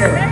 there.